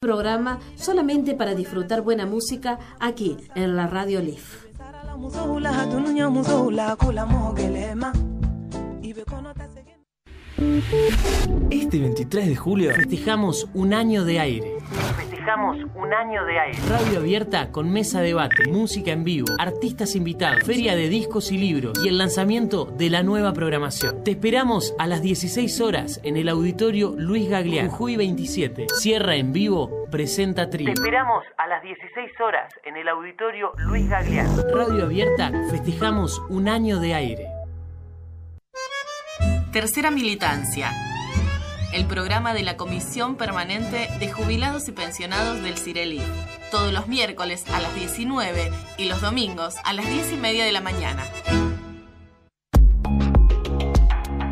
programa solamente para disfrutar buena música aquí en la Radio Leaf. Este 23 de julio festejamos un año de aire. Festejamos un año de aire. Radio abierta con mesa debate, música en vivo, artistas invitados, feria de discos y libros y el lanzamiento de la nueva programación. Te esperamos a las 16 horas en el auditorio Luis Gagliano, Jujuy 27. Cierra en vivo, presenta Trío. Te esperamos a las 16 horas en el auditorio Luis Gagliano. Radio abierta, festejamos un año de aire. Tercera militancia. El programa de la Comisión Permanente de Jubilados y Pensionados del Cirelí. Todos los miércoles a las 19 y los domingos a las 10 y media de la mañana.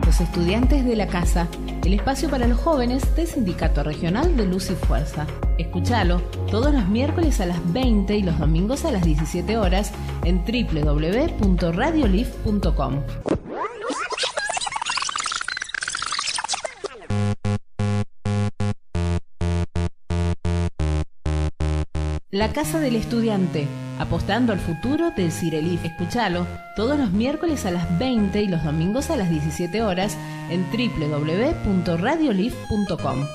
Los estudiantes de la casa, el espacio para los jóvenes del Sindicato Regional de Luz y Fuerza. Escúchalo todos los miércoles a las 20 y los domingos a las 17 horas en www.radiolif.com. La Casa del Estudiante, apostando al futuro del Cirelif. Escúchalo todos los miércoles a las 20 y los domingos a las 17 horas en www.radiolif.com.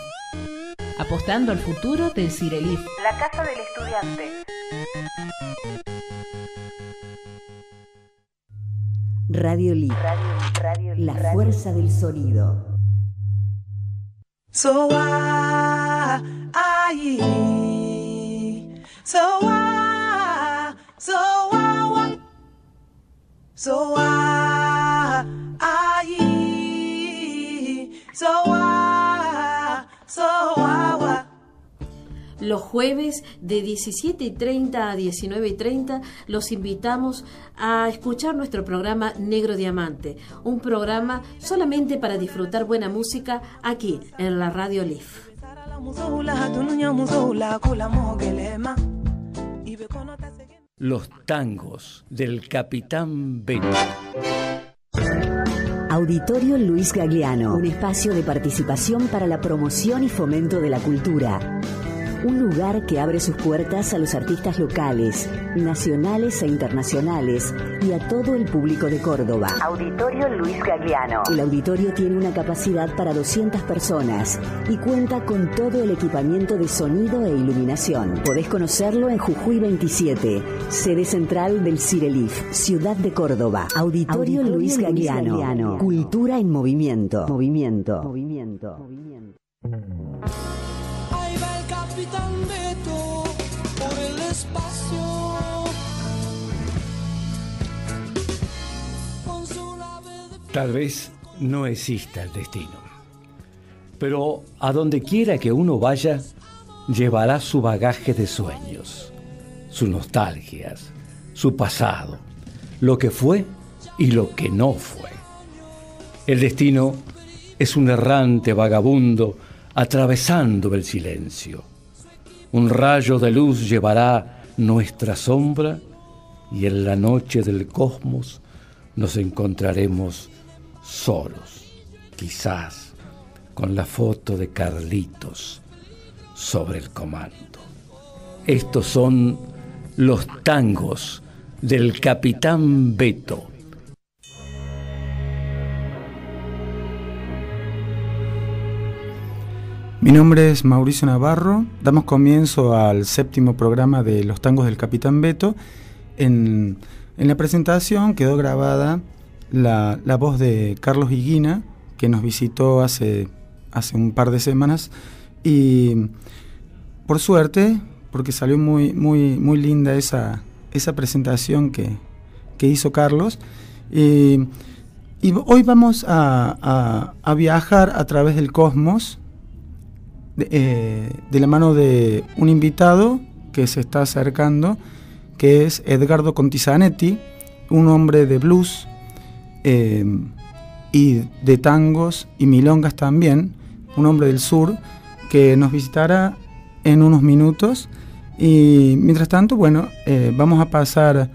Apostando al futuro del Cirelif. La Casa del Estudiante. Radio Lif. La fuerza del sonido. So I, I so I, so I, so I. Los jueves de 17 y 30 a 19 y 30 los invitamos a escuchar nuestro programa Negro Diamante, un programa solamente para disfrutar buena música aquí en la Radio Leaf. Los tangos del Capitán Beto. Auditorio Luis Gagliano, un espacio de participación para la promoción y fomento de la cultura un lugar que abre sus puertas a los artistas locales, nacionales e internacionales y a todo el público de Córdoba. Auditorio Luis Gagliano. El auditorio tiene una capacidad para 200 personas y cuenta con todo el equipamiento de sonido e iluminación. Podés conocerlo en Jujuy 27, sede central del Cirelif, Ciudad de Córdoba. Auditorio, Luis, Gagliano. Cultura en movimiento. Movimiento. Movimiento. movimiento. Tal vez no exista el destino, pero a donde quiera que uno vaya, llevará su bagaje de sueños, sus nostalgias, su pasado, lo que fue y lo que no fue. El destino es un errante vagabundo atravesando el silencio un rayo de luz llevará nuestra sombra y en la noche del cosmos nos encontraremos solos, quizás con la foto de Carlitos sobre el comando. Estos son los tangos del capitán Beto Mi nombre es Mauricio Navarro, damos comienzo al séptimo programa de Los Tangos del Capitán Beto. En, la presentación quedó grabada la, voz de Carlos Higuina, que nos visitó hace, hace un par de semanas, y por suerte, porque salió muy, muy, muy linda esa, esa presentación que, hizo Carlos, y, hoy vamos a viajar a través del cosmos, eh, de, la mano de un invitado que se está acercando, que es Edgardo Contisanetti, un hombre de blues eh, y de tangos y milongas también, un hombre del sur, que nos visitará en unos minutos. Y mientras tanto, bueno, eh, vamos a pasar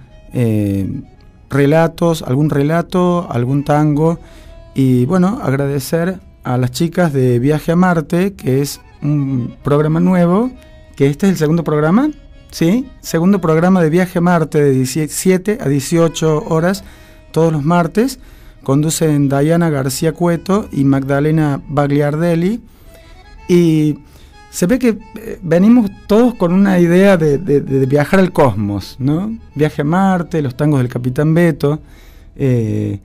relatos, algún relato, algún tango, y bueno, agradecer a las chicas de Viaje a Marte, que es un programa nuevo, que este es el segundo programa, ¿sí? Segundo programa de Viaje a Marte de 17 a 18 horas todos los martes. Conducen Diana García Cueto y Magdalena Bagliardelli. Y se ve que eh, venimos todos con una idea de, viajar al cosmos, ¿no? Viaje a Marte, los tangos del Capitán Beto. eh,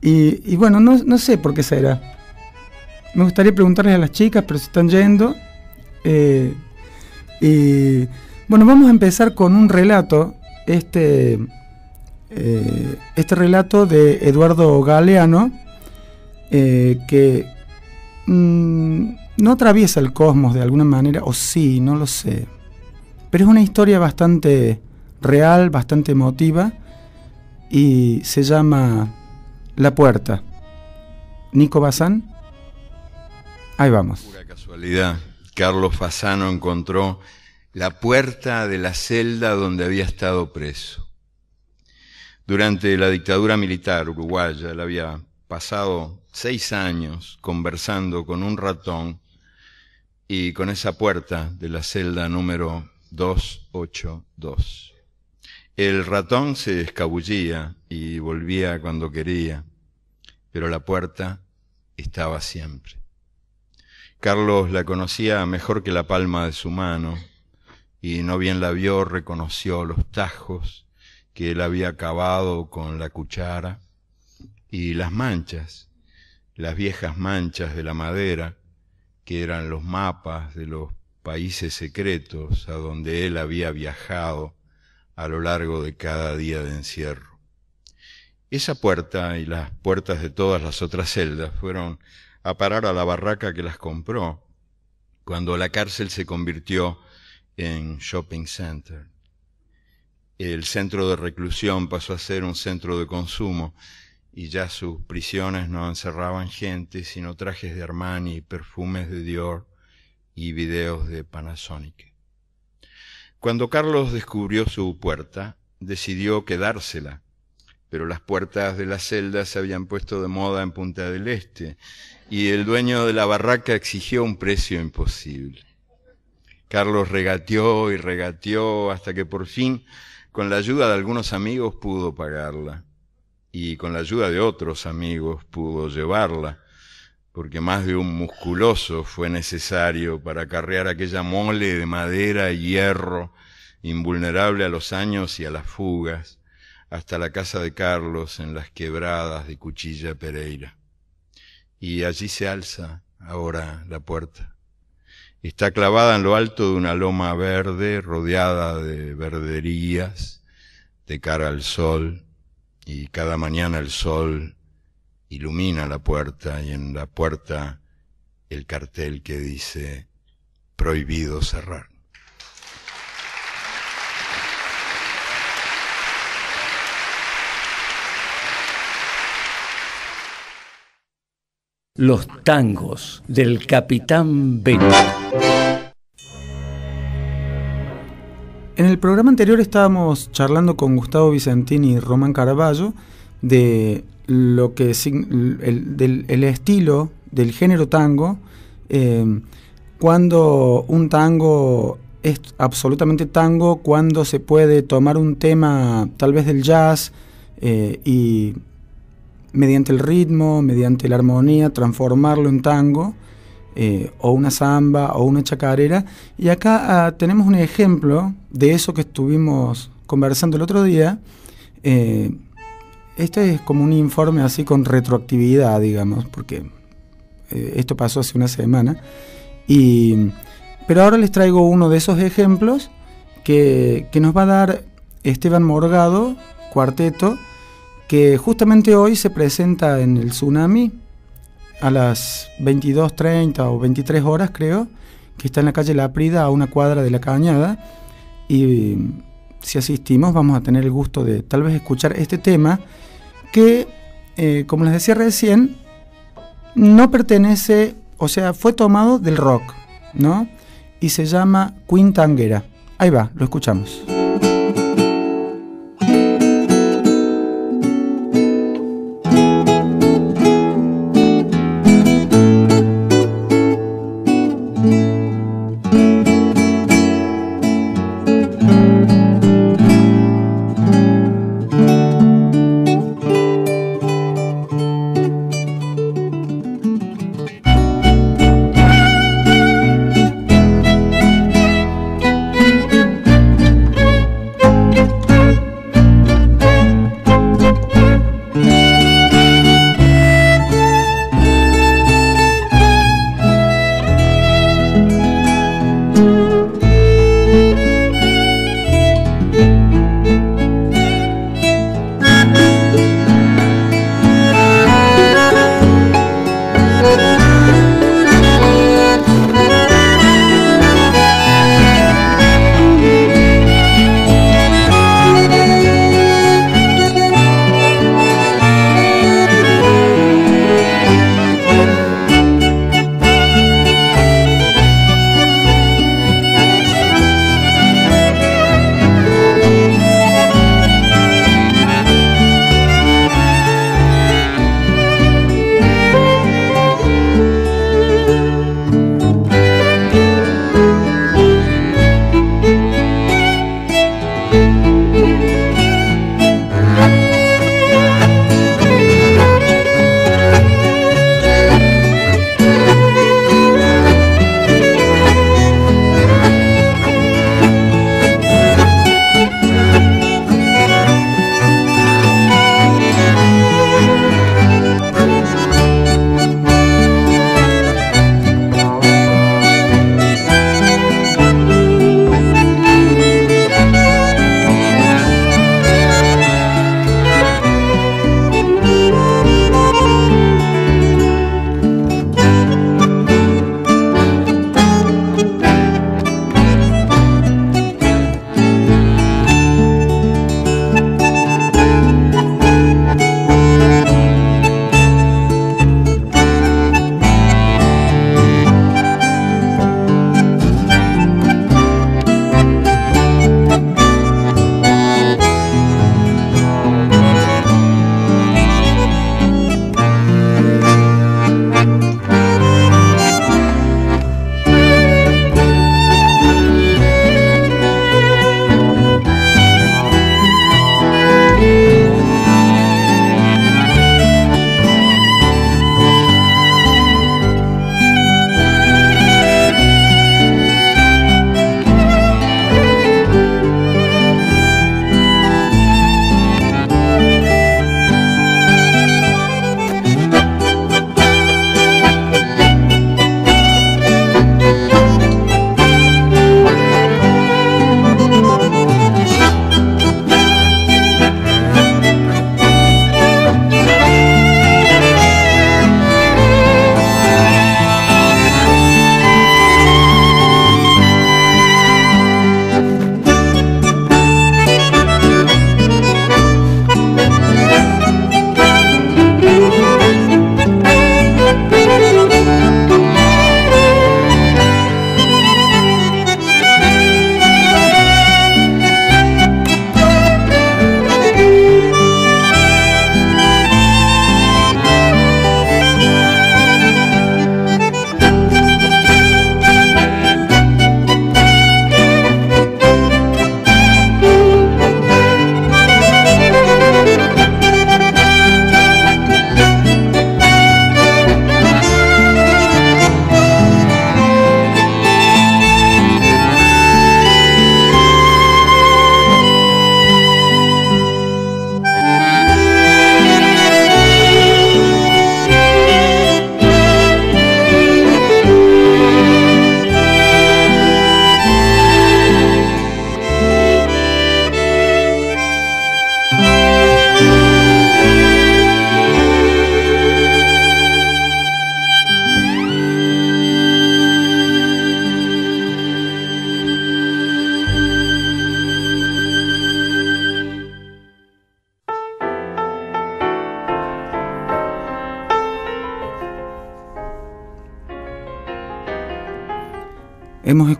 y, y bueno, no, no sé por qué será. Me gustaría preguntarles a las chicas, pero se están yendo. Eh, y bueno, vamos a empezar con un relato. Este, eh, este relato de Eduardo Galeano, eh, que mm, no atraviesa el cosmos de alguna manera, o sí, no lo sé. Pero es una historia bastante real, bastante emotiva, y se llama La Puerta. Nico Bazán. Ahí vamos. Pura casualidad, Carlos Fasano encontró la puerta de la celda donde había estado preso. Durante la dictadura militar uruguaya, él había pasado seis años conversando con un ratón y con esa puerta de la celda número 282. El ratón se escabullía y volvía cuando quería, pero la puerta estaba siempre. Carlos la conocía mejor que la palma de su mano, y no bien la vio reconoció los tajos que él había cavado con la cuchara y las manchas, las viejas manchas de la madera, que eran los mapas de los países secretos a donde él había viajado a lo largo de cada día de encierro. Esa puerta y las puertas de todas las otras celdas fueron a parar a la barraca que las compró cuando la cárcel se convirtió en shopping center. El centro de reclusión pasó a ser un centro de consumo y ya sus prisiones no encerraban gente, sino trajes de Armani, perfumes de Dior y videos de Panasonic. Cuando Carlos descubrió su puerta, decidió quedársela, pero las puertas de la celda se habían puesto de moda en Punta del Este y el dueño de la barraca exigió un precio imposible. Carlos regateó y regateó hasta que por fin, con la ayuda de algunos amigos, pudo pagarla. Y con la ayuda de otros amigos pudo llevarla, porque más de un musculoso fue necesario para acarrear aquella mole de madera y hierro, invulnerable a los años y a las fugas, hasta la casa de Carlos en las quebradas de Cuchilla Pereira. Y allí se alza ahora la puerta. Está clavada en lo alto de una loma verde rodeada de verderías, de cara al sol, y cada mañana el sol ilumina la puerta y en la puerta el cartel que dice prohibido cerrar. Los tangos del Capitán Beto. En el programa anterior estábamos charlando con Gustavo Vicentini y Román Caraballo de lo que el, del el estilo del género tango, eh, cuando un tango es absolutamente tango, cuando se puede tomar un tema tal vez del jazz eh, y mediante el ritmo, mediante la armonía, transformarlo en tango, eh, o una samba, o una chacarera. Y acá ah, tenemos un ejemplo de eso que estuvimos conversando el otro día. Eh, este es como un informe así con retroactividad, digamos, porque eh, esto pasó hace una semana. Y, pero ahora les traigo uno de esos ejemplos que, que nos va a dar Esteban Morgado, cuarteto, que justamente hoy se presenta en el Tsunami a las 22.30 o 23 horas creo, que está en la calle La Prida a una cuadra de la Cañada. Y si asistimos vamos a tener el gusto de tal vez escuchar este tema que, eh, como les decía recién, no pertenece, o sea, fue tomado del rock, ¿no? Y se llama Queen Tanguera. Ahí va, lo escuchamos.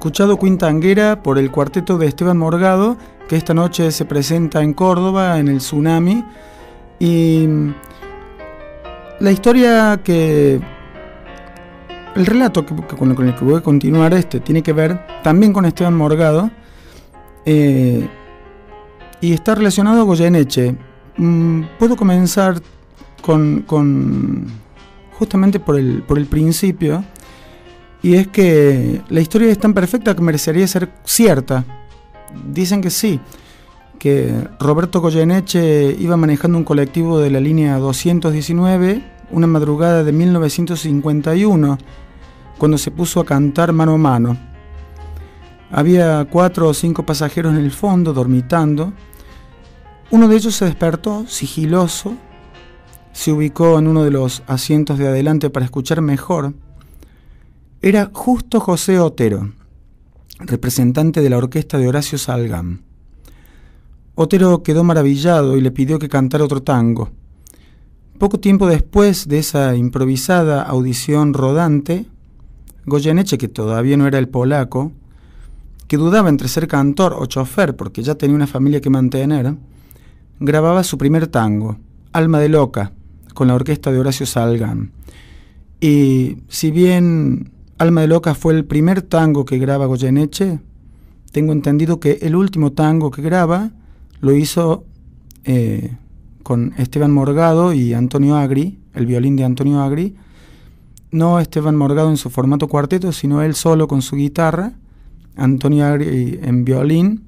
Escuchado Quintanguera por el cuarteto de Esteban Morgado, que esta noche se presenta en Córdoba, en el Tsunami. Y la historia que. El relato que, con, el que voy a continuar este tiene que ver también con Esteban Morgado eh, y está relacionado a Goyeneche. Mm, puedo comenzar con, justamente por el, por el principio y es que la historia es tan perfecta que merecería ser cierta. Dicen que sí, que Roberto Goyeneche iba manejando un colectivo de la línea 219 una madrugada de 1951, cuando se puso a cantar mano a mano. Había cuatro o cinco pasajeros en el fondo dormitando. Uno de ellos se despertó, sigiloso, se ubicó en uno de los asientos de adelante para escuchar mejor era justo José Otero, representante de la orquesta de Horacio Salgam. Otero quedó maravillado y le pidió que cantara otro tango. Poco tiempo después de esa improvisada audición rodante, Goyeneche, que todavía no era el polaco, que dudaba entre ser cantor o chofer porque ya tenía una familia que mantener, grababa su primer tango, Alma de Loca, con la orquesta de Horacio Salgam. Y si bien Alma de Loca fue el primer tango que graba Goyeneche. Tengo entendido que el último tango que graba lo hizo eh, con Esteban Morgado y Antonio Agri, el violín de Antonio Agri. No Esteban Morgado en su formato cuarteto, sino él solo con su guitarra, Antonio Agri en violín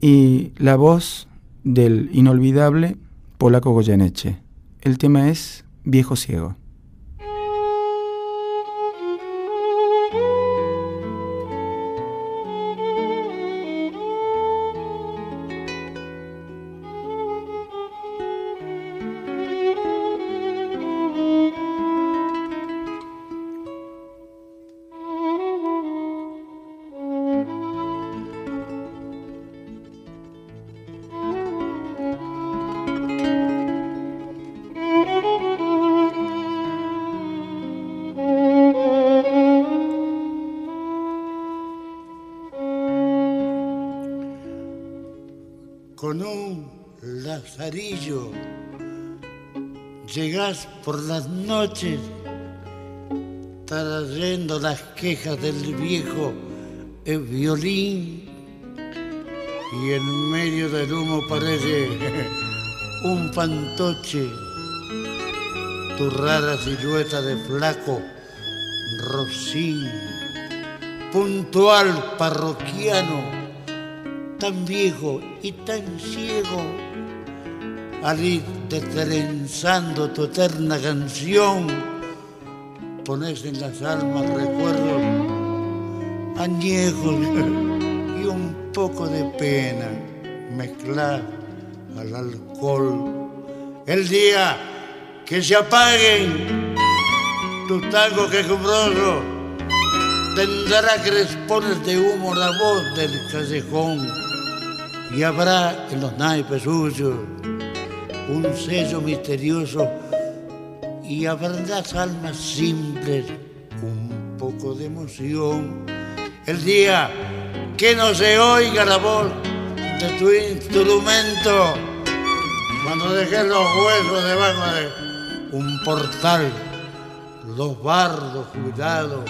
y la voz del inolvidable polaco Goyeneche. El tema es Viejo Ciego. Llegas por las noches trayendo las quejas del viejo el violín y en medio del humo parece un fantoche, tu rara silueta de flaco rocín, puntual parroquiano, tan viejo y tan ciego al ir trenzando tu eterna canción, pones en las almas recuerdos añejos y un poco de pena mezclar al alcohol. El día que se apaguen tu tango quejumbroso tendrá crespones de humo la voz del callejón y habrá en los naipes suyos un sello misterioso y habrás almas simples, un poco de emoción. El día que no se oiga la voz de tu instrumento, cuando dejes los huesos debajo de un portal, los bardos cuidados,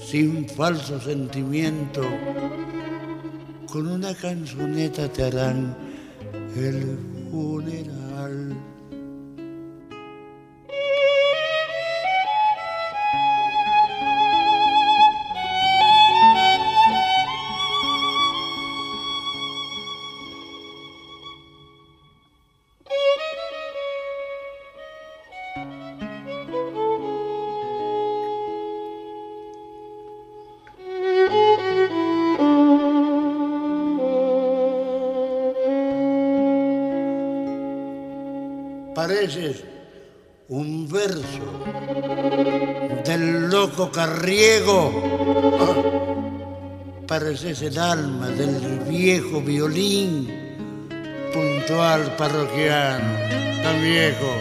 sin falso sentimiento, con una canzoneta te harán el funeral. Pareces un verso del loco carriego. Ah, pareces el alma del viejo violín, puntual parroquiano, tan viejo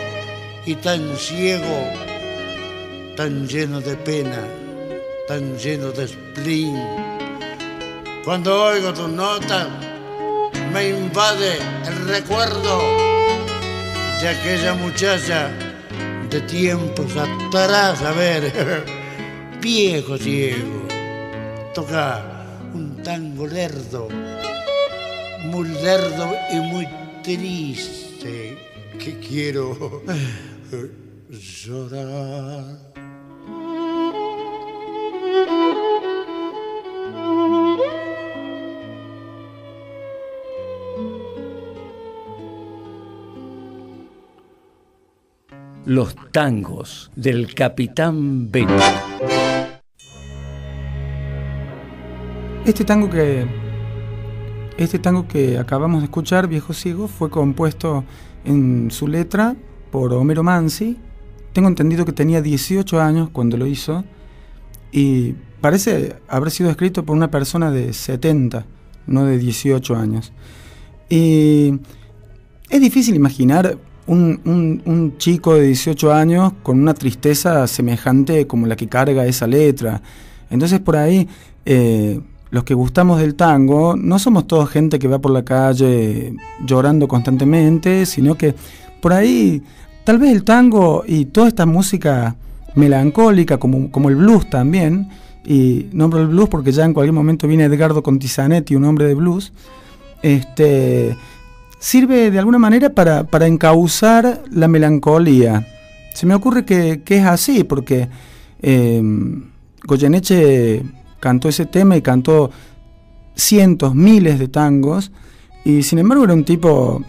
y tan ciego, tan lleno de pena, tan lleno de spleen. Cuando oigo tus notas, me invade el recuerdo de aquella muchacha de tiempos atrás. A ver, viejo ciego, toca un tango lerdo, muy lerdo y muy triste, que quiero llorar. Los tangos del Capitán Beto. Este tango que este tango que acabamos de escuchar, Viejo Ciego, fue compuesto en su letra por Homero Mansi. Tengo entendido que tenía 18 años cuando lo hizo y parece haber sido escrito por una persona de 70, no de 18 años. Y es difícil imaginar un, un- chico de 18 años con una tristeza semejante como la que carga esa letra. Entonces por ahí, eh, los que gustamos del tango, no somos todos gente que va por la calle llorando constantemente, sino que por ahí, tal vez el tango y toda esta música melancólica, como, como el blues también, y nombro el blues porque ya en cualquier momento viene Edgardo Contisanetti, un hombre de blues, este, sirve de alguna manera para, para encauzar la melancolía. Se me ocurre que, que es así, porque eh, Goyeneche cantó ese tema y cantó cientos, miles de tangos, y sin embargo era un tipo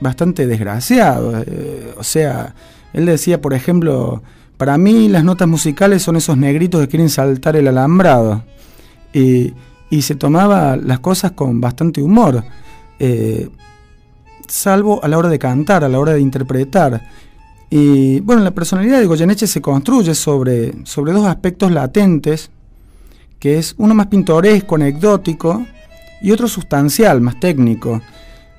bastante desgraciado. eh, o sea, él decía, por ejemplo, para mí las notas musicales son esos negritos que quieren saltar el alambrado. Y, y se tomaba las cosas con bastante humor. eh, salvo a la hora de cantar, a la hora de interpretar. Y bueno, la personalidad de Goyeneche se construye sobre, sobre dos aspectos latentes, que es uno más pintoresco, anecdótico, y otro sustancial, más técnico.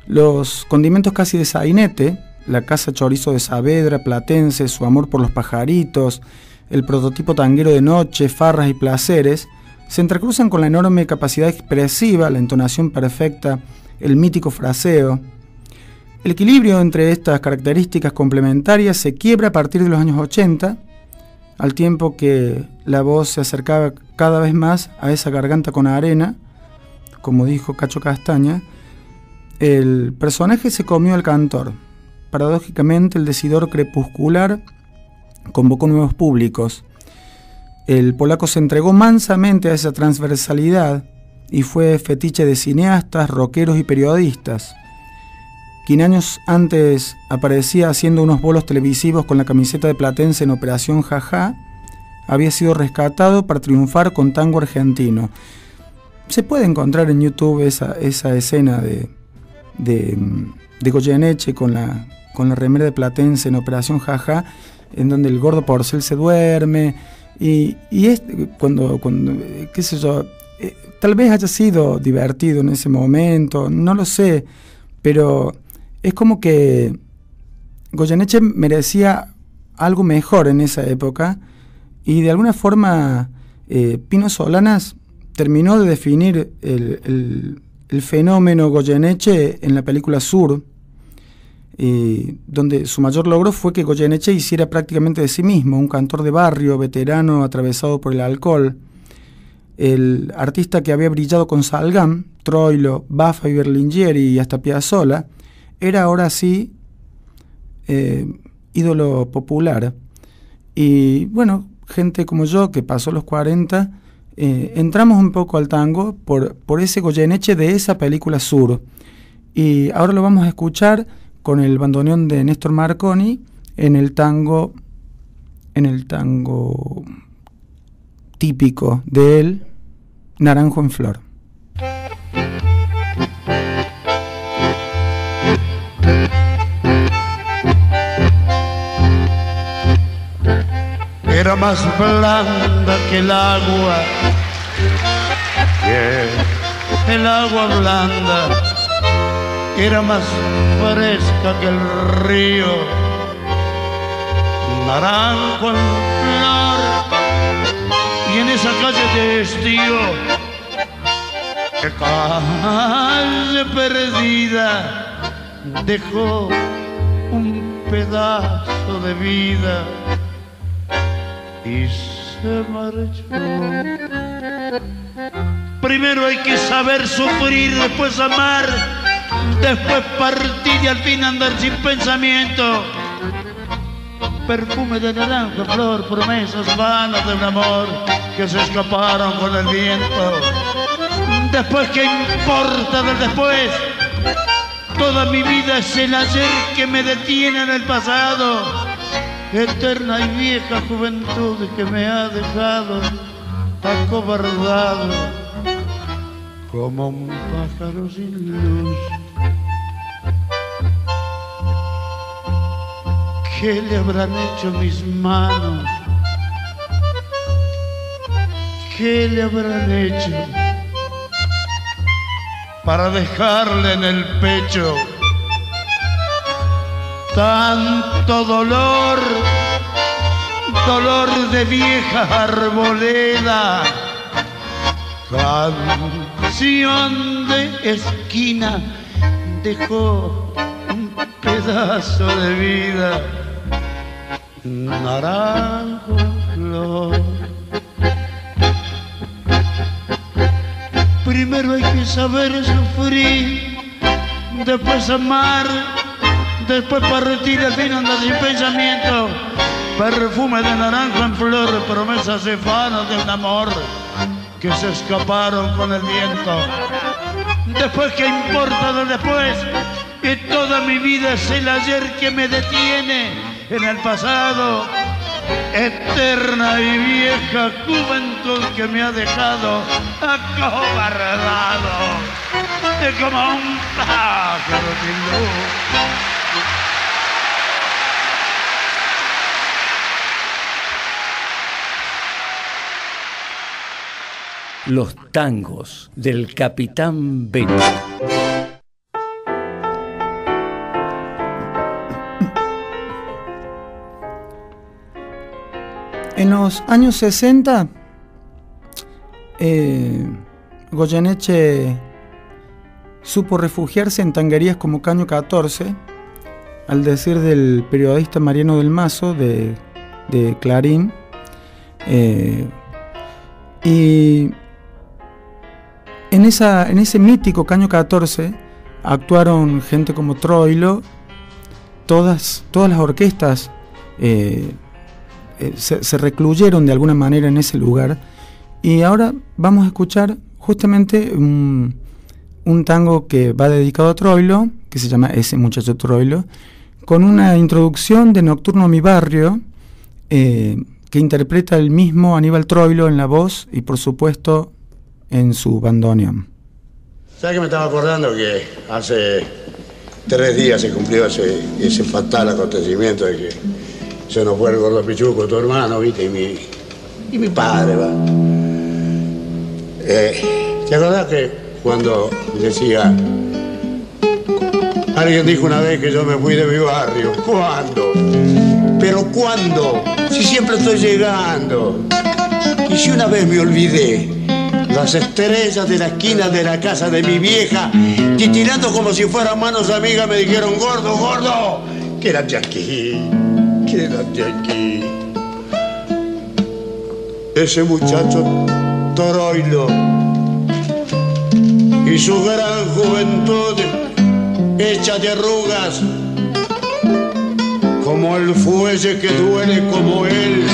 Los condimentos casi de sainete, la casa chorizo de Saavedra, Platense, su amor por los pajaritos, el prototipo tanguero de noche, farras y placeres, se entrecruzan con la enorme capacidad expresiva, la entonación perfecta, el mítico fraseo. El equilibrio entre estas características complementarias se quiebra a partir de los años 80, al tiempo que la voz se acercaba cada vez más a esa garganta con arena, como dijo Cacho Castaña, el personaje se comió al cantor. Paradójicamente, el decidor crepuscular convocó nuevos públicos. El polaco se entregó mansamente a esa transversalidad y fue fetiche de cineastas, rockeros y periodistas. Quien años antes aparecía haciendo unos bolos televisivos con la camiseta de Platense en Operación Jaja, había sido rescatado para triunfar con tango argentino. Se puede encontrar en YouTube esa, esa escena de, de, de Goyeneche con la, con la remera de Platense en Operación Jaja, en donde el gordo Porcel se duerme. Y, y cuando, cuando, qué sé yo, eh, tal vez haya sido divertido en ese momento, no lo sé, pero es como que Goyeneche merecía algo mejor en esa época y de alguna forma eh, Pino Solanas terminó de definir el, el- fenómeno Goyeneche en la película Sur, eh, donde su mayor logro fue que Goyeneche hiciera prácticamente de sí mismo, un cantor de barrio, veterano, atravesado por el alcohol. El artista que había brillado con Salgam, Troilo, Baffa y Berlingieri y hasta Piazzolla, era ahora sí eh, ídolo popular. Y bueno, gente como yo que pasó los 40, eh, entramos un poco al tango por, por ese Goyeneche de esa película Sur. Y ahora lo vamos a escuchar con el bandoneón de Néstor Marconi en el tango, en el tango típico de él, Naranjo en Flor. Era más blanda que el agua, el agua blanda era más fresca que el río, naranjo en flor. Y en esa calle de estío, que calle perdida dejó un pedazo de vida y se marchó. Primero hay que saber sufrir, después amar, después partir y al fin andar sin pensamiento. Perfume de naranja, flor, promesas vanas de un amor que se escaparon con el viento. Después, ¿qué importa del después? Toda mi vida es el ayer que me detiene en el pasado. Eterna y vieja juventud que me ha dejado acobardado como un pájaro sin luz. ¿Qué le habrán hecho mis manos? ¿Qué le habrán hecho para dejarle en el pecho tanto dolor, dolor de vieja arboleda? Canción de esquina dejó un pedazo de vida, naranjo flor. Primero hay que saber sufrir, después amar, después partir, al fin andar sin pensamiento. Perfume de naranjo en flor, promesas de fanos de un amor que se escaparon con el viento. Después, ¿qué importa de después? Que toda mi vida es el ayer que me detiene en el pasado. Eterna y vieja juventud que me ha dejado acobardado como un pájaro sin luz. Los tangos del Capitán Beto. En los años 60, eh, Goyeneche supo refugiarse en tanguerías como Caño 14, al decir del periodista Mariano del Mazo de, Clarín. Eh, y en, esa, en ese mítico Caño 14 actuaron gente como Troilo, todas, todas las orquestas eh, eh, se, recluyeron de alguna manera en ese lugar. Y ahora vamos a escuchar justamente un, un tango que va dedicado a Troilo, que se llama Ese muchacho Troilo, con una introducción de Nocturno Mi Barrio, eh, que interpreta el mismo Aníbal Troilo en la voz y por supuesto en su bandoneón. ¿Sabes que me estaba acordando que hace tres días se cumplió ese, ese fatal acontecimiento de que se nos fue el gordo Pichuco, tu hermano, ¿viste? Y mi, y mi padre, va. Eh, ¿Te acordás que cuando decía, alguien dijo una vez que yo me fui de mi barrio? ¿Cuándo? ¿Pero cuándo? Si siempre estoy llegando. Y si una vez me olvidé, las estrellas de la esquina de la casa de mi vieja, titirando como si fueran manos amigas, me dijeron, gordo, gordo, quédate aquí, quédate aquí. Ese muchacho Toroilo y su gran juventud hecha de arrugas, como el fuelle que duele como él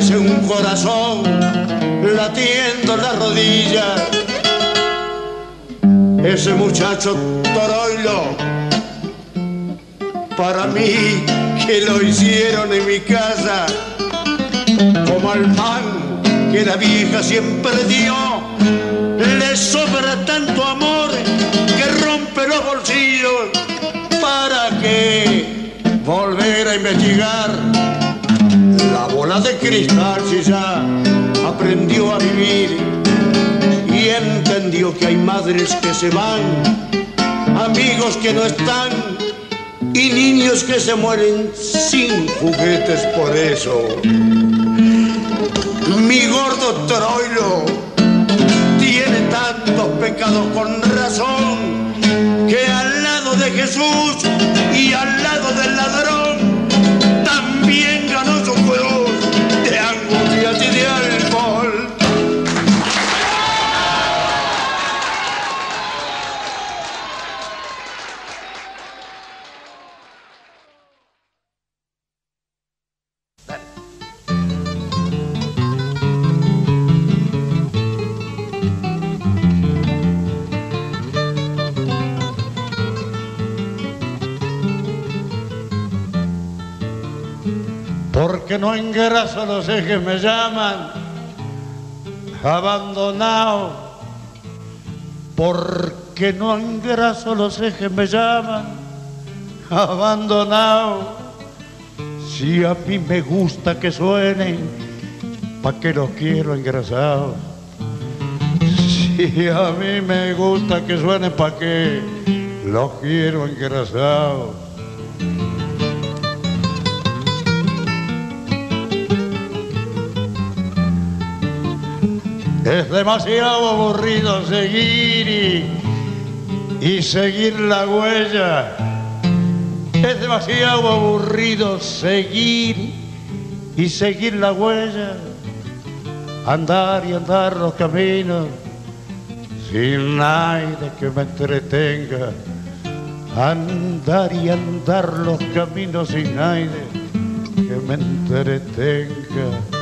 parece un corazón latiendo en las rodillas. Ese muchacho Toroilo, para mí que lo hicieron en mi casa, como al pan que la vieja siempre dio, le sobra tanto amor que rompe los bolsillos. ¿Para qué volver a investigar? La bola de cristal si ya aprendió a vivir y entendió que hay madres que se van, amigos que no están y niños que se mueren sin juguetes por eso. Mi gordo troilo tiene tantos pecados con razón que al lado de Jesús y al lado del ladrón no engraso los ejes me llaman abandonado. Porque no engraso los ejes me llaman abandonado. Si a mí me gusta que suenen, ¿pa' qué los quiero engrasados? Si a mí me gusta que suenen, ¿pa' qué los quiero engrasados? Es demasiado aburrido seguir y, seguir la huella. Es demasiado aburrido seguir y seguir la huella. Andar y andar los caminos sin nadie que me entretenga. Andar y andar los caminos sin nadie que me entretenga.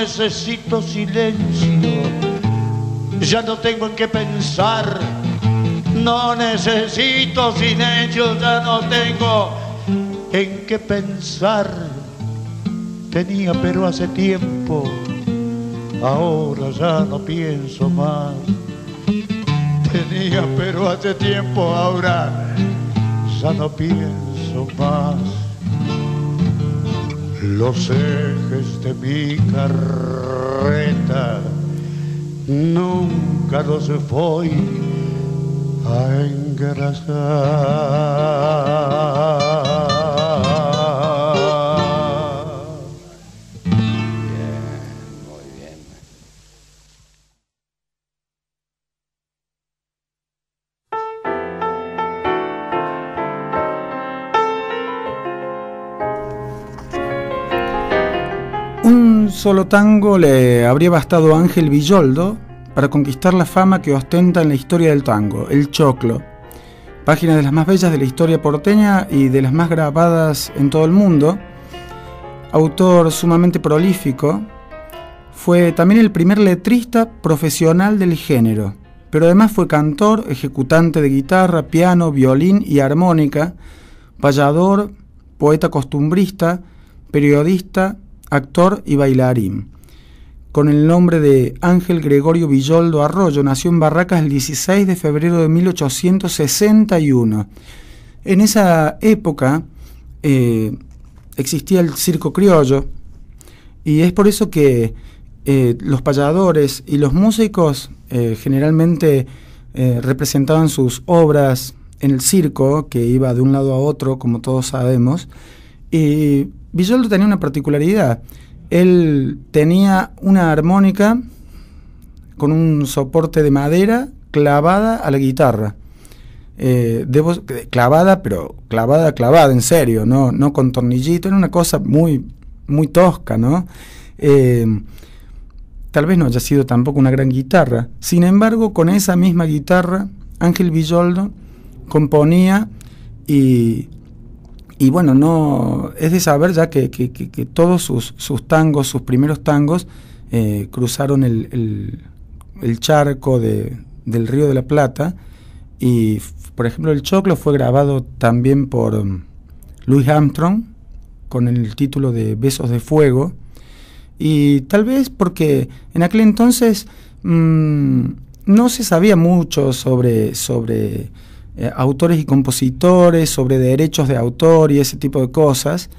Necesito silencio, ya no tengo en qué pensar. No necesito silencio, ya no tengo en qué pensar. Tenía pero hace tiempo, ahora ya no pienso más. Tenía pero hace tiempo, ahora ya no pienso más. Los ejes de mi carreta nunca los voy a engrasar. Solo tango le habría bastado a Ángel Villoldo para conquistar la fama que ostenta en la historia del tango, el choclo. Página de las más bellas de la historia porteña y de las más grabadas en todo el mundo. Autor sumamente prolífico, fue también el primer letrista profesional del género, pero además fue cantor, ejecutante de guitarra, piano, violín y armónica, payador, poeta costumbrista, periodista, actor y bailarín. Con el nombre de Ángel Gregorio Villoldo Arroyo, nació en Barracas el 16 de febrero de 1861. En esa época eh, existía el circo criollo y es por eso que eh, los payadores y los músicos eh, generalmente representaban sus obras en el circo, que iba de un lado a otro, como todos sabemos, y Villoldo tenía una particularidad. Él tenía una armónica con un soporte de madera clavada a la guitarra. Eh, debo- clavada, pero clavada, clavada, en serio, no, no con tornillito, era una cosa muy, muy tosca, ¿no? Eh, tal vez no haya sido tampoco una gran guitarra. Sin embargo, con esa misma guitarra, Ángel Villoldo componía y, y bueno, no es de saber ya que, que- todos sus, sus tangos, sus primeros tangos, eh, cruzaron el, el- charco de- del Río de la Plata y, por ejemplo, el Choclo fue grabado también por um, Louis Armstrong con el título de Besos de Fuego y tal vez porque en aquel entonces mm, no se sabía mucho sobre, sobre eh, autores y compositores, sobre derechos de autor y ese tipo de cosas.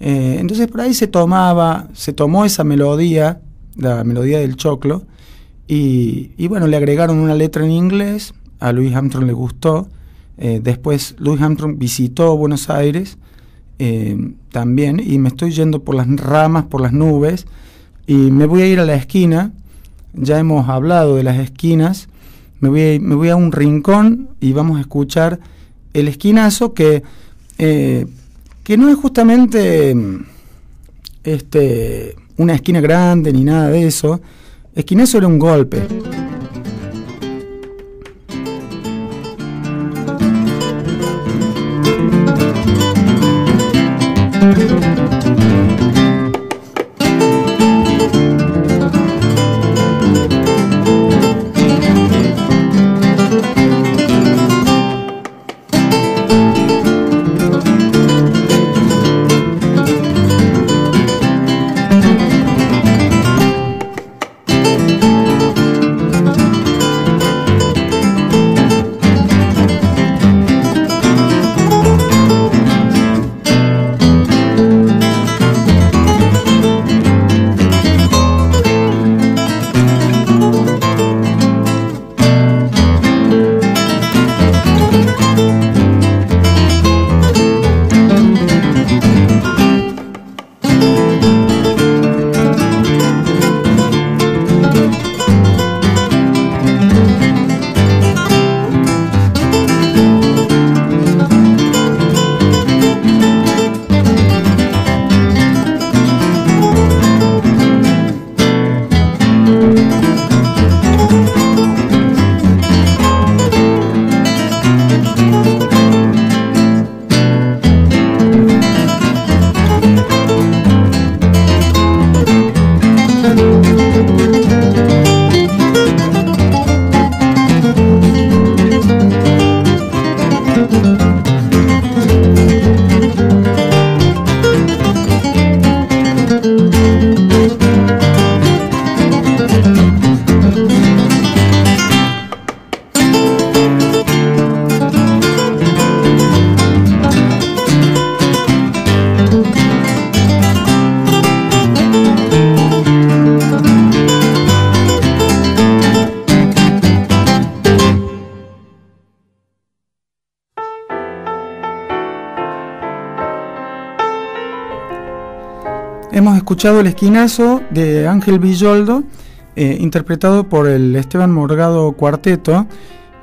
Eh, entonces por ahí se tomaba, se tomó esa melodía, la melodía del choclo, y, bueno, le agregaron una letra en inglés, a Louis Armstrong le gustó, Eh, después Louis Armstrong visitó Buenos Aires también y me estoy yendo por las ramas, por las nubes y me voy a ir a la esquina. Ya hemos hablado de las esquinas. Me voy me voy a un rincón y vamos a escuchar el esquinazo que, eh, que no es justamente este, una esquina grande ni nada de eso. Esquinazo era un golpe. Escuchado El Esquinazo de Ángel Villoldo, eh, interpretado por el Esteban Morgado Cuarteto.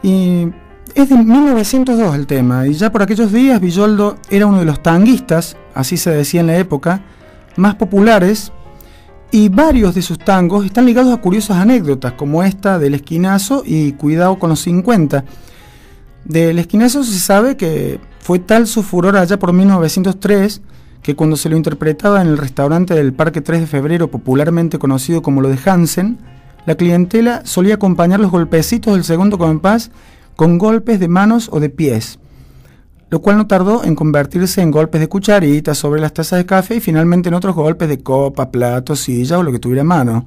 Y es de 1902 el tema, y ya por aquellos días Villoldo era uno de los tanguistas, así se decía en la época, más populares, y varios de sus tangos están ligados a curiosas anécdotas, como esta del esquinazo y Cuidado con los 50. Del esquinazo se sabe que fue tal su furor allá por 1903 que cuando se lo interpretaba en el restaurante del Parque 3 de Febrero, popularmente conocido como lo de Hansen, la clientela solía acompañar los golpecitos del segundo compás con golpes de manos o de pies, lo cual no tardó en convertirse en golpes de cucharita sobre las tazas de café y finalmente en otros golpes de copa, plato, silla o lo que tuviera a mano.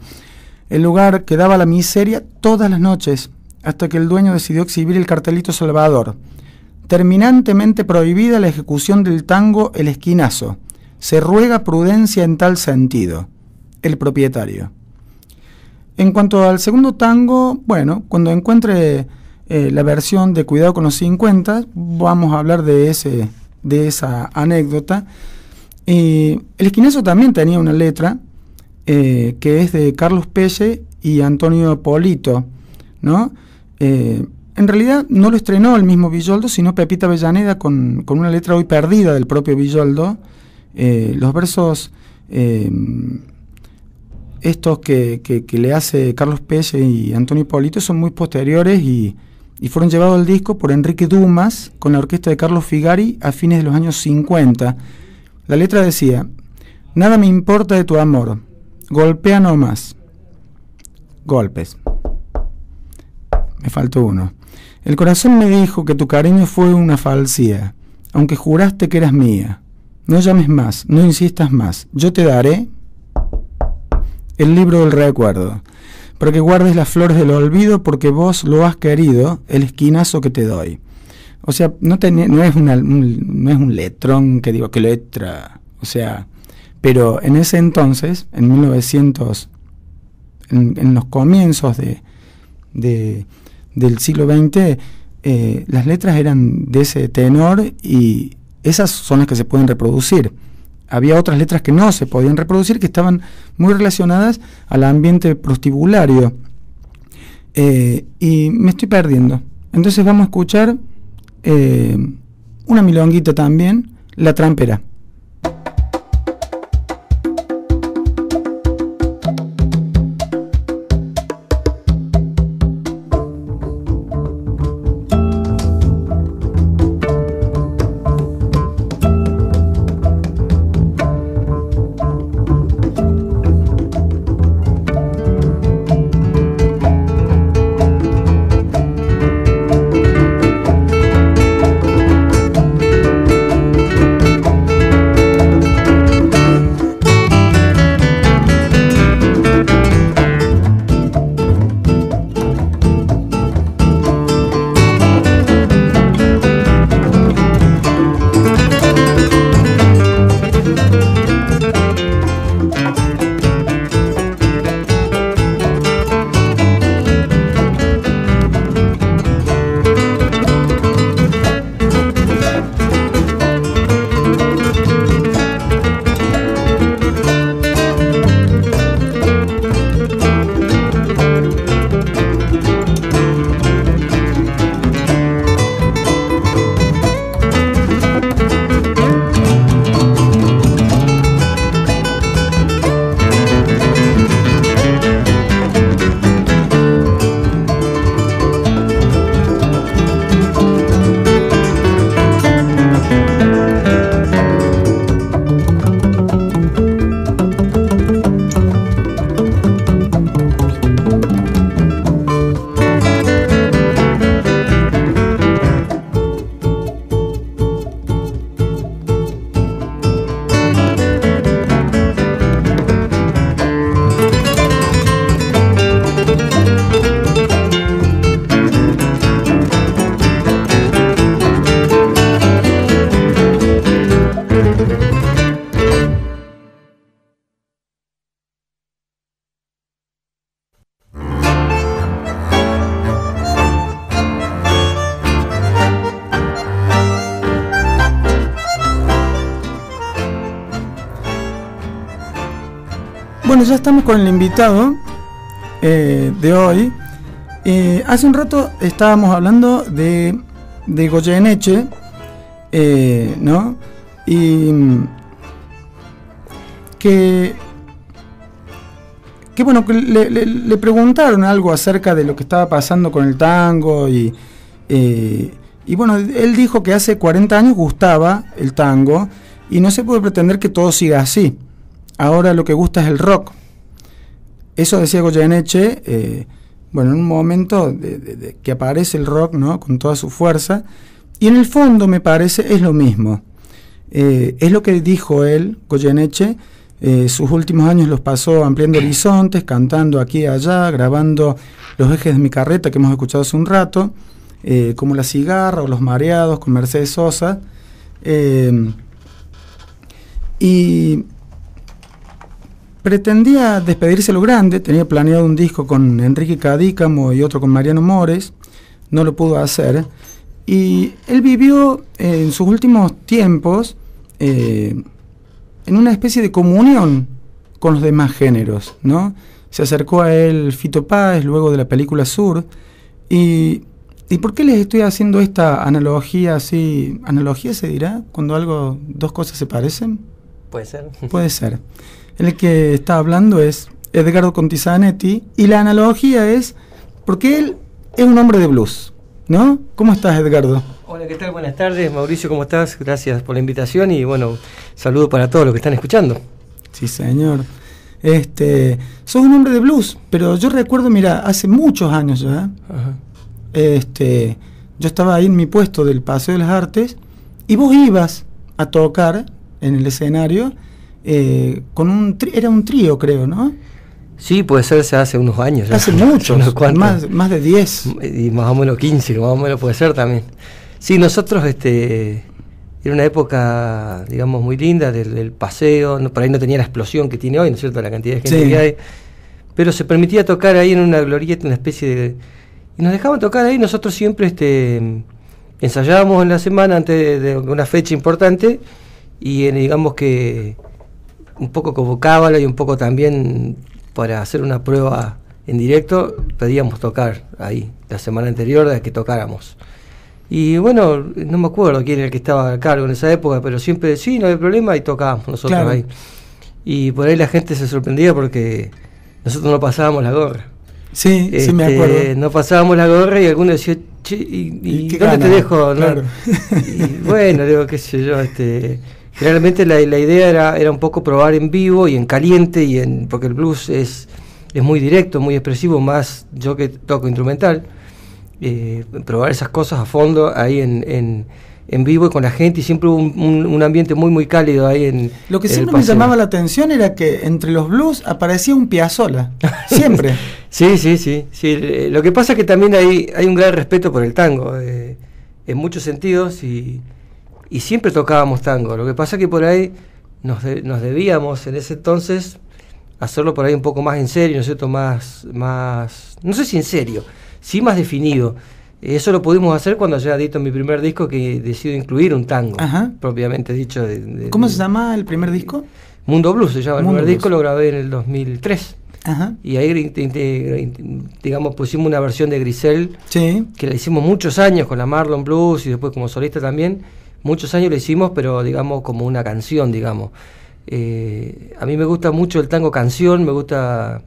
El lugar quedaba la miseria todas las noches, hasta que el dueño decidió exhibir el cartelito salvador. Terminantemente prohibida la ejecución del tango El Esquinazo. Se ruega prudencia en tal sentido. El propietario. En cuanto al segundo tango, bueno, cuando encuentre eh, la versión de Cuidado con los 50, vamos a hablar de, ese, de esa anécdota. El esquinazo también tenía una letra eh, que es de Carlos Pelle y Antonio Polito, ¿no? Eh, en realidad no lo estrenó el mismo Villoldo, sino Pepita Avellaneda con, con una letra hoy perdida del propio Villoldo. los versos estos que, que, le hace Carlos Pelle y Antonio Polito son muy posteriores y, y, fueron llevados al disco por Enrique Dumas con la orquesta de Carlos Figari a fines de los años 50. La letra decía, Nada me importa de tu amor, golpea nomás. Golpes. Me faltó uno. El corazón me dijo que tu cariño fue una falsía, aunque juraste que eras mía. No llames más, no insistas más, yo te daré el libro del recuerdo, para que guardes las flores del olvido porque vos lo has querido, el esquinazo que te doy. O sea, no, es, un, no es un letrón que digo, que letra, o sea, pero en ese entonces, en 1900, en, los comienzos de, del siglo XX, eh, las letras eran de ese tenor y esas son las que se pueden reproducir. Había otras letras que no se podían reproducir, que estaban muy relacionadas al ambiente prostibulario. Eh, y me estoy perdiendo. Entonces vamos a escuchar eh, una milonguita también, La Trampera. Bueno, ya estamos con el invitado eh, de hoy. Eh, hace un rato estábamos hablando de, de Goyeneche, eh, ¿no? Y que, que bueno, que le, le- le preguntaron algo acerca de lo que estaba pasando con el tango y, eh, y bueno, él dijo que hace 40 años gustaba el tango y no se puede pretender que todo siga así. Ahora lo que gusta es el rock. Eso decía Goyeneche, eh, bueno, en un momento que aparece el rock, ¿no? Con toda su fuerza. Y en el fondo me parece es lo mismo. Eh, es lo que dijo él, Goyeneche, eh, sus últimos años los pasó ampliando horizontes, cantando aquí y allá, grabando los ejes de mi carreta que hemos escuchado hace un rato, eh, como La Cigarra o Los Mareados con Mercedes Sosa. Eh, y pretendía despedirse lo grande, tenía planeado un disco con Enrique Cadícamo y otro con Mariano Mores, no lo pudo hacer. Y él vivió eh, en sus últimos tiempos eh, en una especie de comunión con los demás géneros, ¿no? Se acercó a él Fito Páez luego de la película Sur. Y, ¿Y por qué les estoy haciendo esta analogía así? ¿Analogía se dirá? Cuando algo, dos cosas se parecen. Puede ser. Puede ser. El que está hablando es Edgardo Contizanetti y la analogía es porque él es un hombre de blues, ¿no? ¿Cómo estás, Edgardo? Hola, ¿qué tal? Buenas tardes, Mauricio, ¿cómo estás? Gracias por la invitación y bueno, saludo para todos los que están escuchando. Sí, señor. Este, sos un hombre de blues, pero yo recuerdo, mira, hace muchos años ya, Ajá. este, yo estaba ahí en mi puesto del Paseo de las Artes y vos ibas a tocar en el escenario eh, con un era un trío, creo, ¿no? Sí, puede ser se hace unos años. ya. Hace muchos, Unos más, más de 10. Y más o menos 15, más o menos puede ser también. Sí, nosotros, este, era una época, digamos, muy linda del, del paseo, no, por ahí no tenía la explosión que tiene hoy, ¿no es cierto?, la cantidad de gente Sí. que hay, pero se permitía tocar ahí en una glorieta, una especie de, Y nos dejaban tocar ahí, nosotros siempre este, ensayábamos en la semana antes de, de una fecha importante y eh, digamos que un poco convocábala y un poco también para hacer una prueba en directo pedíamos tocar ahí la semana anterior de que tocáramos. Y bueno, no me acuerdo quién era el que estaba a cargo en esa época, pero siempre sí, no había problema y tocábamos nosotros Claro. ahí. Y por ahí la gente se sorprendía porque nosotros no pasábamos la gorra. Sí, sí me Este, acuerdo. No pasábamos la gorra y alguno decía, che, ¿y, y qué dónde gana? te dejo? no?" Claro. Y bueno, digo, qué sé yo, este, generalmente la, la idea era, era un poco probar en vivo y en caliente, y en porque el blues es, es muy directo, muy expresivo, más yo que toco instrumental, eh, probar esas cosas a fondo ahí en, en, en vivo y con la gente, y siempre hubo un, un- un ambiente muy, muy cálido ahí en Lo que en siempre me llamaba la atención era que entre los blues aparecía un Piazzolla. Siempre. Sí, sí, sí. sí. eh, Lo que pasa es que también hay, hay un gran respeto por el tango, eh, en muchos sentidos, y, y siempre tocábamos tango. Lo que pasa es que por ahí nos, de- nos debíamos en ese entonces hacerlo por ahí un poco más en serio, ¿no es cierto? Más, más, no sé si en serio, sí más definido. Eso lo pudimos hacer cuando ya edito mi primer disco que decido incluir un tango, Ajá. propiamente dicho. de- de- ¿Cómo se llama el primer disco? Mundo Blues se llama. El primer Blues. disco lo grabé en el 2003. Ajá. Y ahí, digamos, pusimos una versión de Grisel, Sí. que la hicimos muchos años con la Marlon Blues y después como solista también. Muchos años la hicimos, pero digamos como una canción, digamos. Eh, a mí me gusta mucho el tango canción, me gusta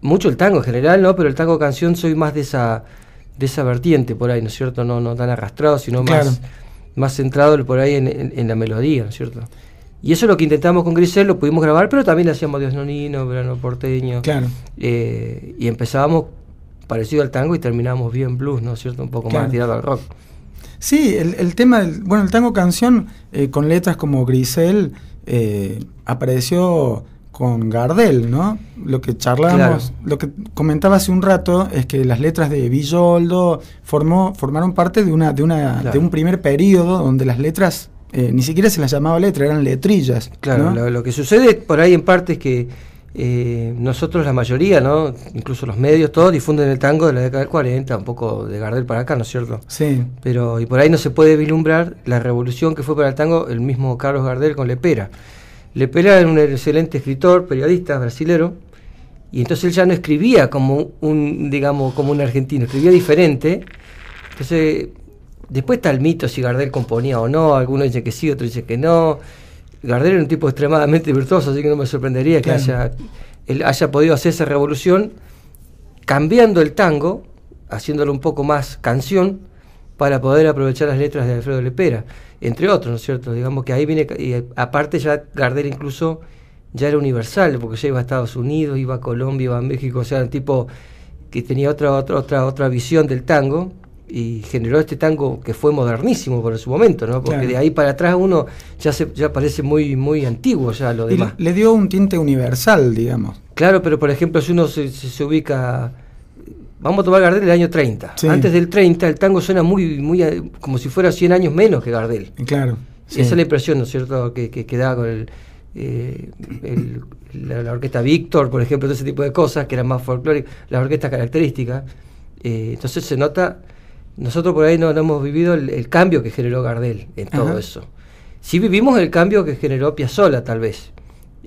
mucho el tango en general, ¿no? Pero el tango canción soy más de esa de esa vertiente por ahí, ¿no es cierto? No, no tan arrastrado, sino Claro. más, más centrado por ahí en, en- en la melodía, ¿no es cierto? Y eso es lo que intentamos con Grisel, lo pudimos grabar, pero también hacíamos Dios Nonino, Verano Porteño. Claro. Eh, y empezábamos parecido al tango y terminamos bien blues, ¿no es cierto? Un poco Claro. más tirado al rock. Sí, el, el tema, del, bueno, el tango canción eh, con letras como Grisel eh, apareció con Gardel, ¿no? Lo que charlábamos, lo que comentaba hace un rato es que las letras de Villoldo formó, formaron parte de una, de una, Claro. de un primer periodo donde las letras eh, ni siquiera se las llamaba letra, eran letrillas. Claro, ¿no? lo, lo que sucede por ahí en parte es que eh, nosotros, la mayoría, ¿no? Incluso los medios, todos difunden el tango de la década del 40, un poco de Gardel para acá, ¿no es cierto? Sí. Pero, y por ahí no se puede vislumbrar la revolución que fue para el tango el mismo Carlos Gardel con Lepera. Lepera era un excelente escritor, periodista brasilero, y entonces él ya no escribía como un, digamos, como un argentino, escribía diferente. Entonces, después está el mito si Gardel componía o no, algunos dicen que sí, otros dicen que no. Gardel era un tipo extremadamente virtuoso, así que no me sorprendería que haya, él haya podido hacer esa revolución cambiando el tango, haciéndolo un poco más canción, para poder aprovechar las letras de Alfredo Lepera, entre otros, ¿no es cierto? Digamos que ahí viene, y aparte ya Gardel incluso ya era universal, porque ya iba a Estados Unidos, iba a Colombia, iba a México, o sea, un tipo que tenía otra, otra, otra, otra visión del tango y generó este tango que fue modernísimo por su momento, ¿no? Porque Claro. de ahí para atrás uno ya se ya parece muy muy antiguo ya lo Y demás. le dio un tinte universal, digamos. Claro, pero por ejemplo, si uno se, se- se ubica. Vamos a tomar Gardel del año 30. Sí. Antes del 30, el tango suena muy, muy como si fuera 100 años menos que Gardel. Claro. sí. Esa es la impresión, ¿no es cierto?, que, que, que da con el, eh, el- la, la orquesta Víctor, por ejemplo, todo ese tipo de cosas que eran más folclóricas, la orquesta característica. Eh, entonces se nota, nosotros por ahí no, no hemos vivido el, el cambio que generó Gardel en todo Ajá. eso. Sí vivimos el cambio que generó Piazzolla, tal vez.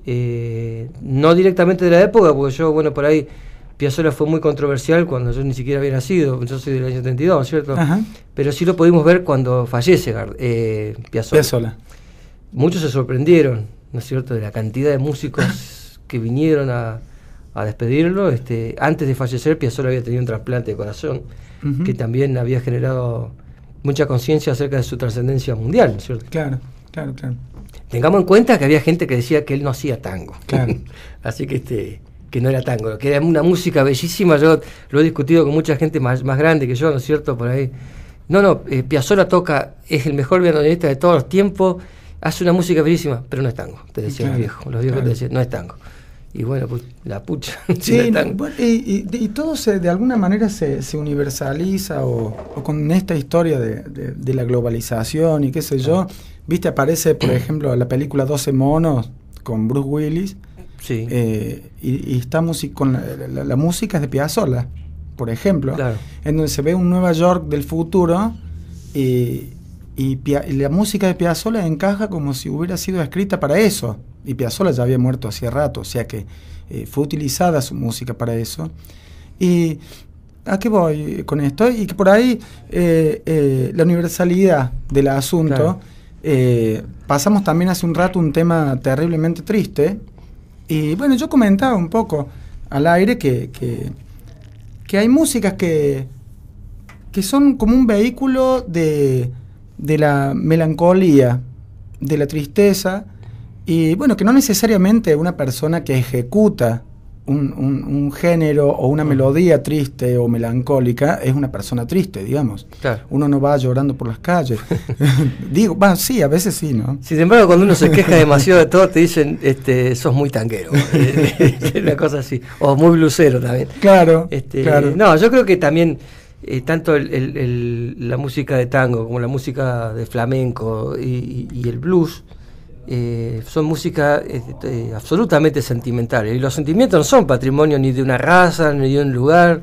Eh, no directamente de la época, porque yo, bueno, por ahí Piazzolla fue muy controversial cuando yo ni siquiera había nacido, yo soy del año 72, ¿cierto? Ajá. Pero sí lo pudimos ver cuando fallece eh, Piazzolla. Piazzolla. Muchos se sorprendieron, ¿no es cierto?, de la cantidad de músicos que vinieron a, a despedirlo. Este, antes de fallecer, Piazzolla había tenido un trasplante de corazón, Que también había generado mucha conciencia acerca de su trascendencia mundial, ¿no es cierto? Claro, claro, claro. Tengamos en cuenta que había gente que decía que él no hacía tango. Claro. Así que este que no era tango, que era una música bellísima. Yo lo he discutido con mucha gente más, más grande que yo, ¿no es cierto? Por ahí. No, no, eh, Piazzolla toca, es el mejor violonista de todos los tiempos, hace una música bellísima, pero no es tango, te decían Claro, los viejos. Los viejos claro. te decían, no es tango. Y bueno, pues la pucha. Sí, no, y, y- y todo se, de alguna manera se, se universaliza o, o con esta historia de, de- de la globalización y qué sé yo. Viste, aparece, por ejemplo, la película 12 monos con Bruce Willis Sí. eh, y, y está con la, la- la música es de Piazzolla. por ejemplo, Claro. en donde se ve un Nueva York del futuro y, y la música de Piazzolla encaja como si hubiera sido escrita para eso. Y Piazzolla ya había muerto hacía rato, o sea que eh, fue utilizada su música para eso. Y ¿a qué voy con esto? Y que por ahí eh, eh, la universalidad del asunto. Claro. eh, pasamos también hace un rato un tema terriblemente triste. Y bueno, yo comentaba un poco al aire que, que, que hay músicas que, que son como un vehículo de, de la melancolía, de la tristeza, y bueno, que no necesariamente una persona que ejecuta un, un- un género o una melodía triste o melancólica es una persona triste, digamos. Claro. Uno no va llorando por las calles. Digo, va, sí, a veces sí, ¿no? Sin embargo, cuando uno se queja demasiado de todo, te dicen, este, sos muy tanguero. Una cosa así. O muy blusero también. Claro, Este, claro. No, yo creo que también eh, tanto el- el- el- la música de tango como la música de flamenco y, y- y el blues eh, son música eh, eh, absolutamente sentimentales. Y los sentimientos no son patrimonio ni de una raza, ni de un lugar,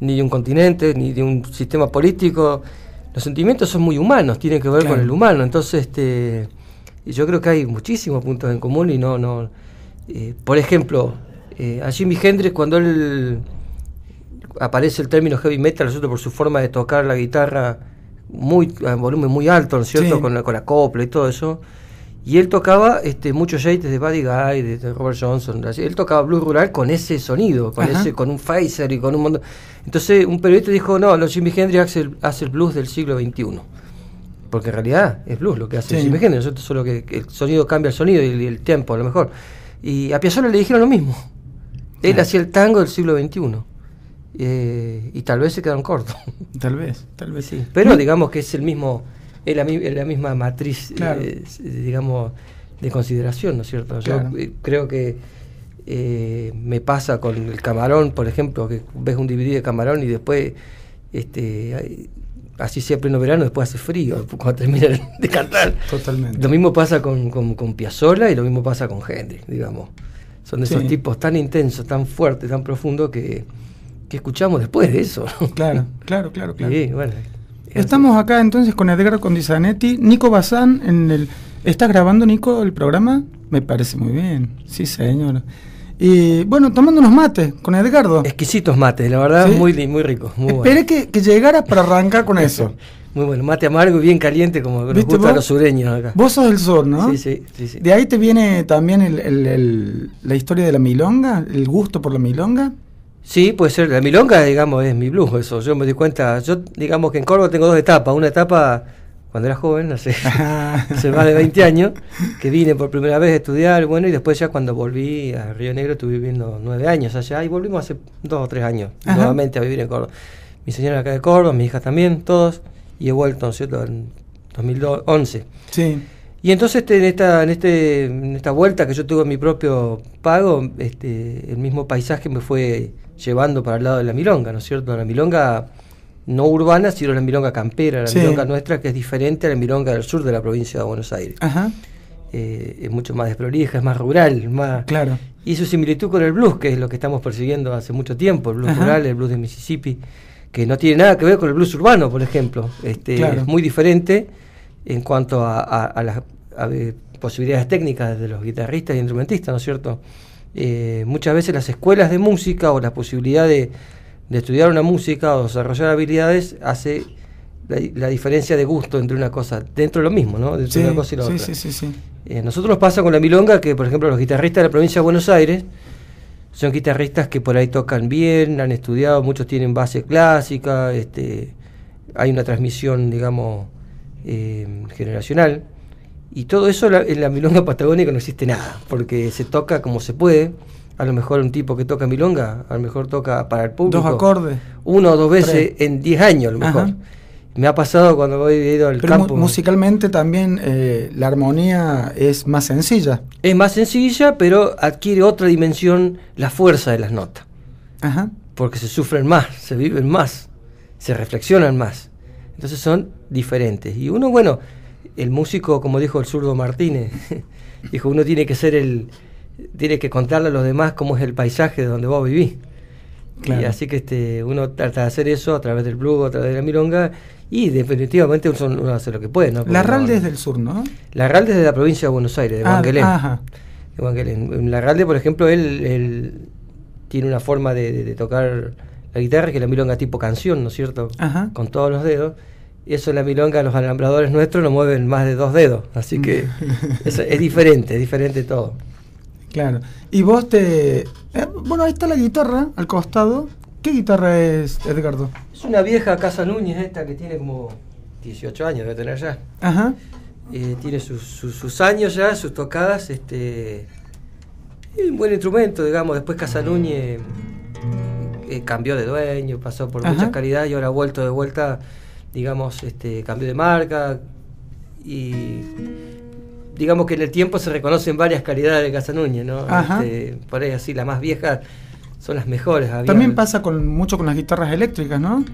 ni de un continente, ni de un sistema político. Los sentimientos son muy humanos, tienen que ver Claro. con el humano. Entonces, este, yo creo que hay muchísimos puntos en común y no, no. eh, por ejemplo, eh, a Jimi Hendrix cuando él aparece el término heavy metal, ¿no es cierto? por su forma de tocar la guitarra muy a volumen muy alto, ¿no es cierto? Sí. Con, la, con la copla y todo eso. Y él tocaba este, muchos yates de Buddy Guy, de, Robert Johnson. así. Él tocaba blues rural con ese sonido, con Ajá. ese con un phaser y con un montón. Entonces un periodista dijo, no, los Jimi Hendrix hace el, hace el blues del siglo XXI. Porque en realidad es blues lo que hace Sí. Jimi Hendrix, solo que, que el sonido cambia el sonido y el, tempo a lo mejor. Y a Piazzolla le dijeron lo mismo. Él hacía el tango del siglo XXI. Eh, y tal vez se quedaron cortos. Tal vez, tal vez. Sí, pero digamos que es el mismo, es la, mi- es la misma matriz, Claro. eh, digamos, de consideración, ¿no es cierto? Claro. Yo eh, creo que eh, me pasa con el camarón, por ejemplo, que ves un DVD de camarón y después, este, así sea pleno verano, después hace frío cuando termina de cantar. Totalmente. Lo mismo pasa con, con, con Piazzolla y lo mismo pasa con Hendrix, digamos. Son de esos Sí. tipos tan intensos, tan fuertes, tan profundos que, que escuchamos después de eso. Claro, claro, claro, claro. Sí, bueno, Estamos acá entonces con Edgar Condizanetti, Nico Bazán en el ¿Estás grabando Nico el programa? Me parece muy bien. Sí, señor. Y bueno, tomando unos mates con Edgardo. Exquisitos mates, la verdad, Sí. muy, muy rico. Muy bueno. Esperé que, que llegara para arrancar con eso. Muy bueno, mate amargo y bien caliente como nos ¿Viste gusta a los sureños acá. Vos sos del sur, ¿no? Sí, sí, sí, sí. De ahí te viene también el- el- el- la historia de la milonga, el gusto por la milonga. Sí, puede ser. La milonga, digamos, es mi blues, eso. Yo me di cuenta, yo digamos que en Córdoba tengo dos etapas. Una etapa cuando era joven, hace, hace más de 20 años, que vine por primera vez a estudiar, bueno, y después ya cuando volví a Río Negro estuve viviendo nueve años allá y volvimos hace dos o tres años Ajá. nuevamente a vivir en Córdoba. Mi señora acá de Córdoba, mi hija también, todos, y he vuelto, ¿no es cierto?, en 2011. Sí. Y entonces este, en, esta, en, este, en esta vuelta que yo tuve mi propio pago, este, el mismo paisaje me fue llevando para el lado de la milonga, ¿no es cierto? La milonga no urbana, sino la milonga campera, la Sí. milonga nuestra que es diferente a la milonga del sur de la provincia de Buenos Aires. Ajá. Eh, es mucho más desprolija, es más rural, más... Claro. Y su similitud con el blues, que es lo que estamos persiguiendo hace mucho tiempo, el blues Ajá. rural, el blues de Mississippi, que no tiene nada que ver con el blues urbano, por ejemplo. Este, Claro. Es muy diferente en cuanto a, a- a las a ver, posibilidades técnicas de los guitarristas y instrumentistas, ¿no es cierto? Eh, muchas veces las escuelas de música o la posibilidad de, de estudiar una música o desarrollar habilidades hace la, la diferencia de gusto entre una cosa, dentro de lo mismo, ¿no? Dentro Sí, de una cosa y la sí, otra. sí, sí, sí. Eh, nosotros nos pasa con la milonga que, por ejemplo, los guitarristas de la provincia de Buenos Aires son guitarristas que por ahí tocan bien, han estudiado, muchos tienen base clásica, este, hay una transmisión, digamos, eh, generacional. Y todo eso la- en la milonga patagónica no existe nada, porque se toca como se puede. A lo mejor un tipo que toca milonga, a lo mejor toca para el público. Dos acordes. Uno o dos veces Tres. en 10 años, a lo mejor. Ajá. Me ha pasado cuando voy he ido al Pero mu- campo. musicalmente también eh, la armonía es más sencilla. Es más sencilla, pero adquiere otra dimensión la fuerza de las notas. Ajá. Porque se sufren más, se viven más, se reflexionan más. Entonces son diferentes. Y uno, bueno, el músico, como dijo el zurdo Martínez, dijo, uno tiene que ser el, tiene que contarle a los demás cómo es el paisaje de donde vos vivís. Claro. Y así que este, uno trata de hacer eso a través del blues, a través de la milonga, y definitivamente uno, hace lo que puede, ¿no? Porque La no- Ralde es del sur, ¿no? La Ralde es de la provincia de Buenos Aires, de Ah, ajá. De La Ralde, por ejemplo, él, él tiene una forma de, de- de tocar la guitarra que es la milonga tipo canción, ¿no es cierto? Ajá. Con todos los dedos. Y eso en la milonga, los alambradores nuestros no mueven más de dos dedos. Así que es, es diferente, es diferente todo. Claro. Y vos te... eh, bueno, ahí está la guitarra al costado. ¿Qué guitarra es, Edgardo? Es una vieja Casa Núñez esta que tiene como 18 años, debe tener ya. Ajá. Eh, tiene sus, sus- sus años ya, sus tocadas. Este, es un buen instrumento, digamos. Después Casa Núñez eh, cambió de dueño, pasó por Ajá. muchas calidades y ahora ha vuelto de vuelta, digamos, este, cambió de marca. Y digamos que en el tiempo se reconocen varias calidades de Casa Núñez, ¿no? Este, por ahí así, las más viejas son las mejores. Había- También pasa con mucho con las guitarras eléctricas, ¿no?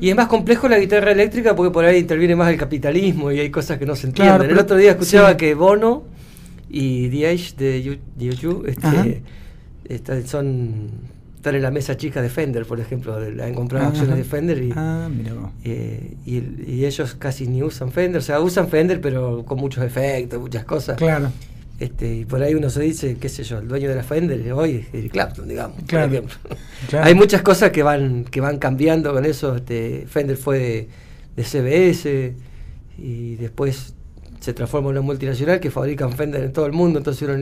y es más complejo la guitarra eléctrica porque por ahí interviene más el capitalismo y hay cosas que no se entienden. Claro, el otro día escuchaba sí. que Bono y DH de Yu- de U2 Ajá. este, son, están en la mesa chica de Fender, por ejemplo. Han comprado Ah, acciones de Fender y, Ah, eh, y, el- y ellos casi ni usan Fender. O sea, usan Fender pero con muchos efectos, muchas cosas. Claro. Este, y por ahí uno se dice, qué sé yo, el dueño de la Fender hoy es Eric Clapton, digamos. por Claro. ejemplo. Claro. Hay muchas cosas que van que van cambiando con eso. Este, Fender fue de, de CBS y después se transforma en una multinacional que fabrican Fender en todo el mundo. Entonces uno